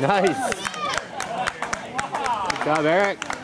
Nice. Good job, Eric.